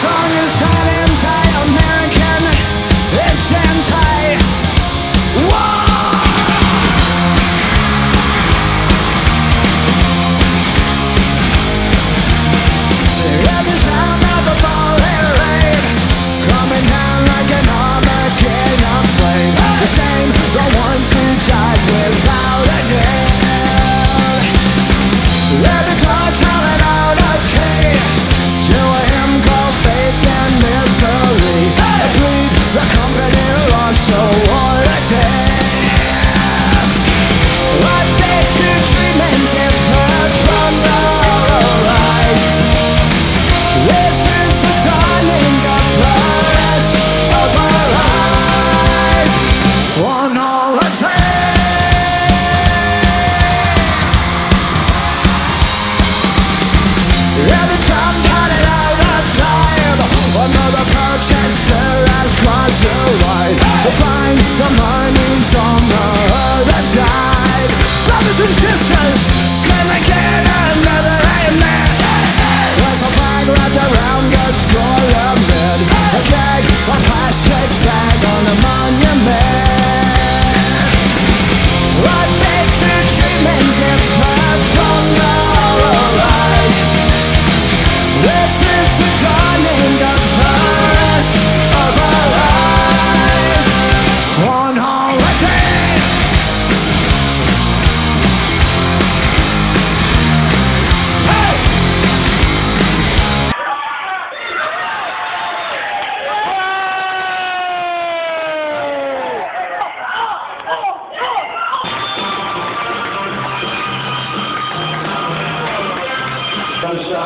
song is. The money's on the other side Brothers and sisters, can I get another amen? Flag wrapped around score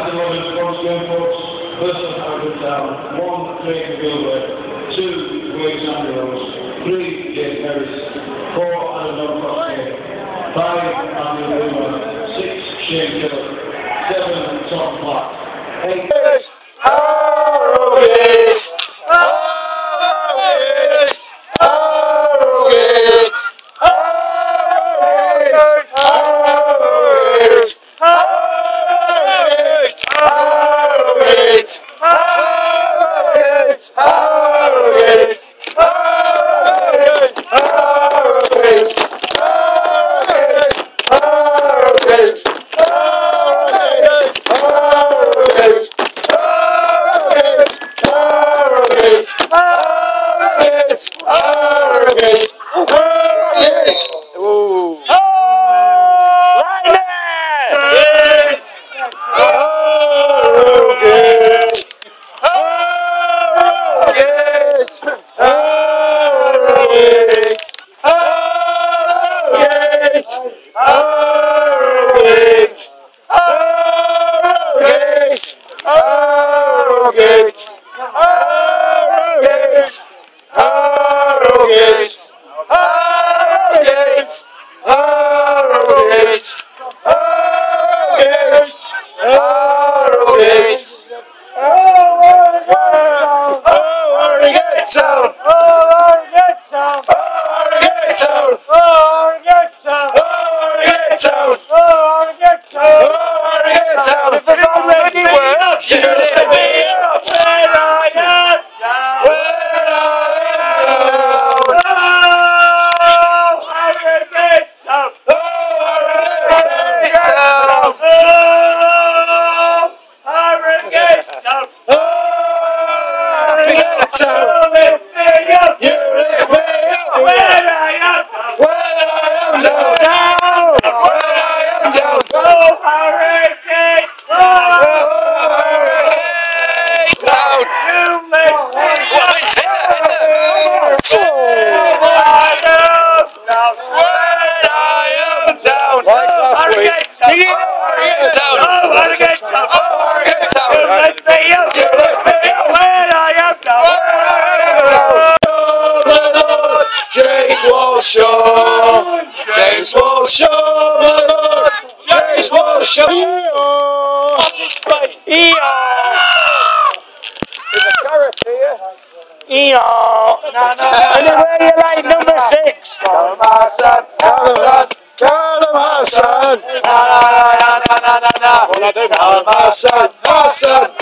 at the moment, first of all, one, Craig Gilbert, two, three, Harris, four, five, Andy Wilmer, six, Shane Gill, seven, Tom eight. James Walshaw, James Walshaw, my lord, James Walshaw. E-oh. E-oh. There's a carrot here. E-oh. No, no, no. Anywhere you like number six. Come on, son, come on, son. Hassan, Hassan, Hassan, Hassan.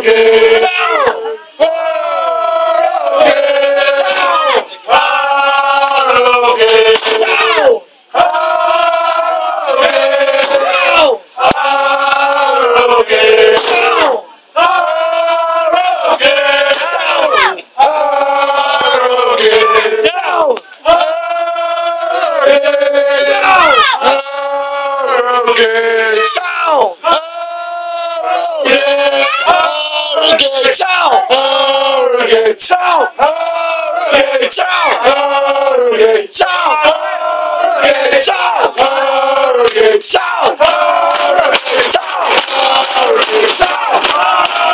okay. Shout! Harrogate! Shout! Harrogate! Shout! Harrogate! Shout! Harrogate! Shout! Harrogate! Shout! Harrogate! Shout! Harrogate! Shout! Harrogate! Shout!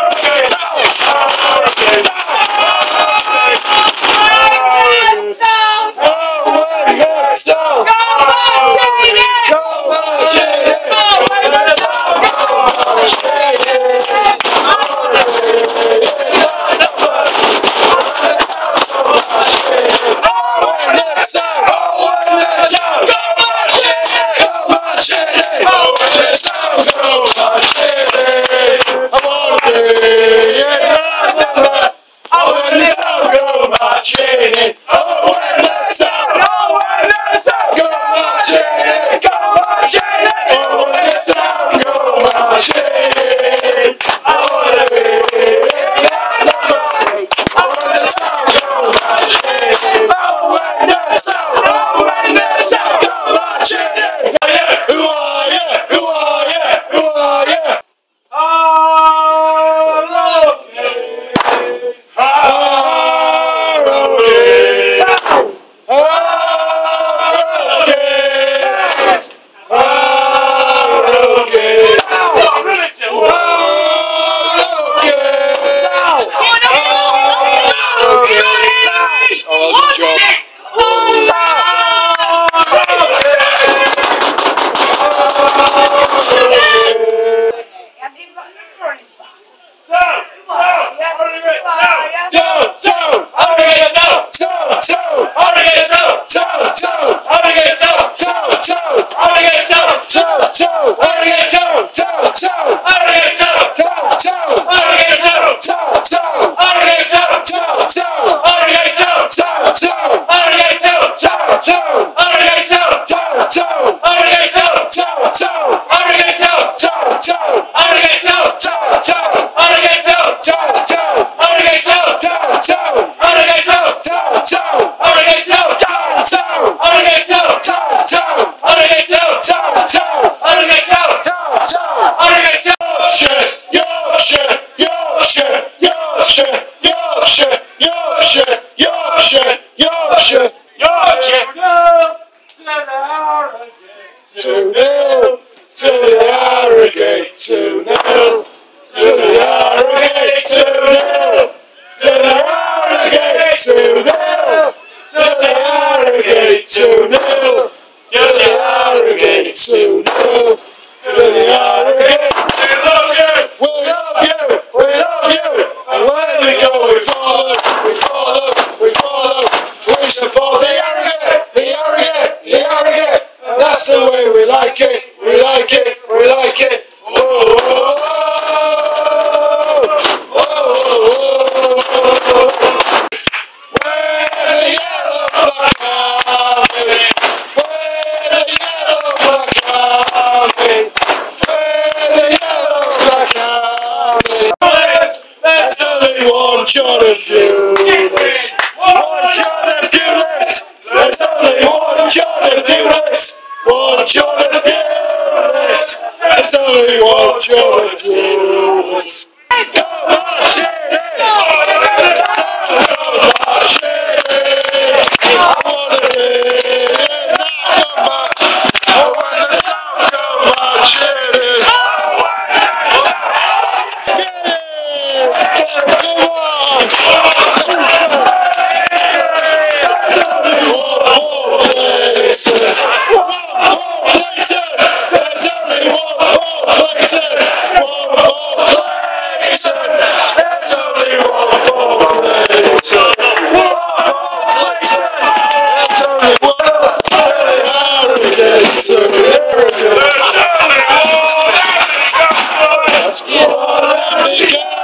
There's want your refuse. Want your refuse. That's all they want your refuse. Want your refuse. That's all they want your. America!